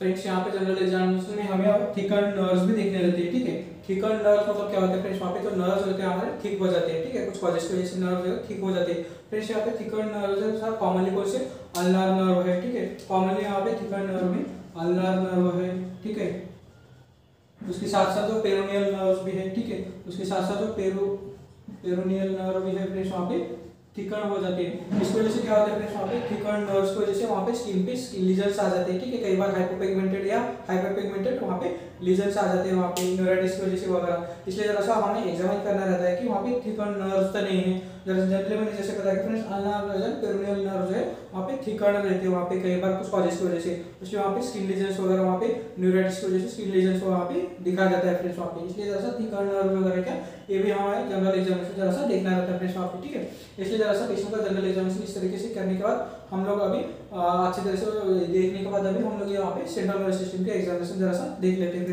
Friends, यहाँ पे general examination में हमें अब थिकर नर्व्स भी देखने रहते हैं, ठीक है? थिकर नर्व्स मतलब क्या होता है फ्रेंड्स? वहाँ पे तो नर्व्स होते हैं, हमारे थिक हो जाते हैं, ठीक है? कुछ वजह से नर्व थिक हो जाते हैं। फ्रेंड्स, यहाँ पे थिकर नर्व्स है सर कॉमनली कौन से? अल्नार नर्व है, ठीक है? कॉमनली यहाँ पे थिकर नर्व में अल्नार नर्व है, ठीक है? उसके साथ साथ जो पेरोनियल नर्व्स भी है, ठीक है? उसके साथ साथ जो पेरो पेरोनियल नर्व भी है, फ्रेंड्स, वहाँ पे थिकन हो जाते हैं। इस वजह से क्या होता है फ्रेंड्स वहाँ पे थिकन नर्व्स की वजह से वहाँ पे स्किन पे स्किन लीजन्स आ जाते हैं, ठीक है? कई बार हाइपोपिगमेंटेड या हाइपरपिगमेंटेड वहाँ पे लीजन्स आ जाते हैं वहाँ पे न्यूराइटिस की वजह से वगैरह। इसलिए जरा सा हमें एग्जामिन करना रहता है। वहाँ पे थिकन नर्व्स नहीं है। जनरली मैंने जैसे बताया कि फ्रेंड्स नर्व पेरोनियल नर्व है, वहाँ पे थिकन रहते हैं, वहाँ पे कई बार कुछ कॉजेस की वजह से। इसलिए वहाँ पे स्किन लीजन्स वगैरह, वहाँ पे न्यूराइटिस की वजह से स्किन लीजन्स वहाँ पे दिखा जाता है फ्रेंड्स वहाँ पे। इसलिए जरा सा थिकन नर्व वगैरह क्या, ये भी हमारे जनरल एग्जामिनेशन जरा सा देखना रहता है फ्रेंड्स वहाँ पे, ठीक है? इसलिए जरा सा पेशेंट का जनरल एग्जामिनेशन इस तरीके से करने के बाद हम लोग अभी अच्छी तरह से देखने के बाद अभी हम लोग यहाँ पे सेंट्रल सिस्टम के एग्जामिनेशन जरा सा देख लेते हैं